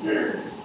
嗯。